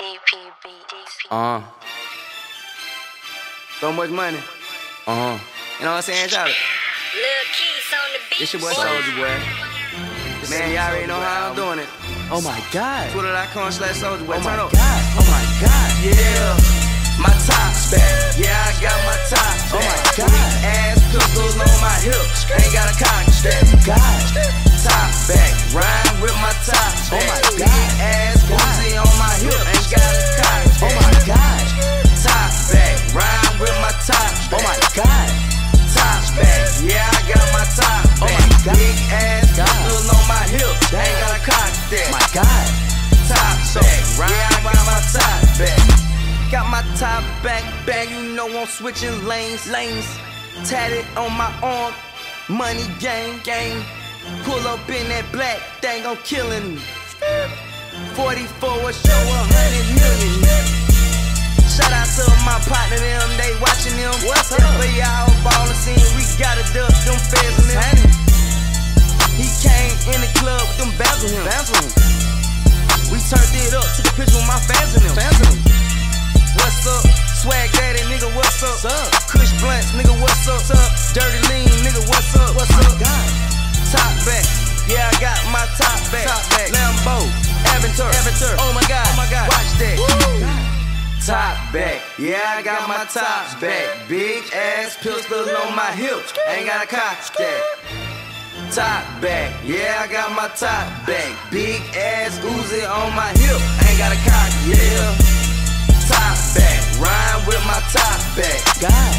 Uh huh. So much money. Uh huh. You know what I'm saying? Shout it. This your boy Soulja Boy. Man, y'all already know how I'm doing it. Oh my god. Twitter.com slash Soulja Boy. Oh Turn my up. god. Oh my god. Yeah, my top's back. Yeah, I got my top back. Oh my God. Ass pistols on my hips. Ain't got a cock God. Big ass God. pistols on my hip. God. Ain't got a cock strap. My god. top back. Yeah, I got my top back. Got my top back, back. You know I'm switching lanes, lanes. Tatted on my arm, money gang, gang. Pull up in that black thing, I'm killing. 44 a show, a hundred million. Shout out to my partner, them, they watching them. What's up? For y'all on him. Bands on him. We turned it up, took a picture with my fans in them. Fans in them. What's up? Swag daddy, nigga, what's up? What's up? Kush blunts, nigga, what's up? What's up? Dirty lean, nigga, what's up? What's up? god. Top back. Yeah, I got my top back. Top back. Lambo, Aventur. Aventur. Oh my god. Oh my God. Watch that. Woo. Top back. Yeah, I got my tops back. Big ass pistol on my hip. Ain't got a cock stack. Top back. Yeah, I got my top back. Big ass Uzi on my hip. Ain't got a cock. Yeah. Top back. Rhyme with my top back. God.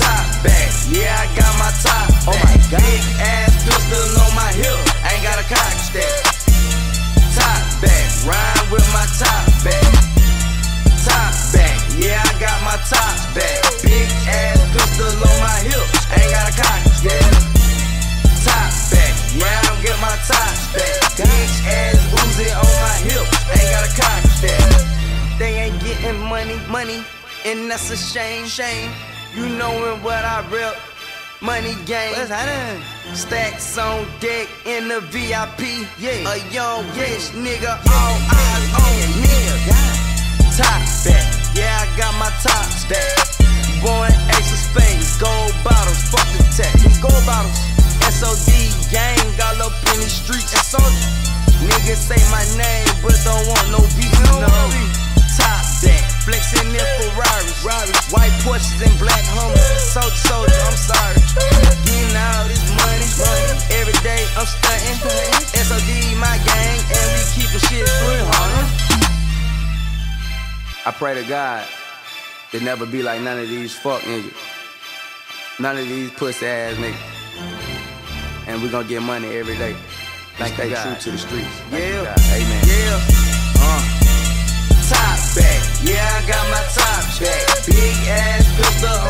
Top back. Yeah, I got my top Oh back. my God. Big ass pistol on my hip. Ain't got a cock stack. Money, money, and that's a shame, shame. You knowin' what I rep, money game. What's happening? Stacks on deck in the VIP, yeah. A young rich nigga, all eyes on me. Top back, yeah, I got my top back. Born ace of spades, gold bottles, fuck the tech. Gold bottles, SOD gang, all up in the streets. Niggas say my name, but don't want no beef, no. Back, flexing in Ferraris, white Porsches and black Hummers. Soldier, soldier, I'm sorry. Getting all this money, money. Every day I'm stunting. SOD my gang, and we keepin' shit free, huh? I pray to God to never be like none of these fuck niggas. None of these pussy ass niggas. And we gonna get money every day. You, God. true to the streets. Thank yeah. Amen. Yeah. Uh. Back. Yeah, I got my top back. Big ass pistol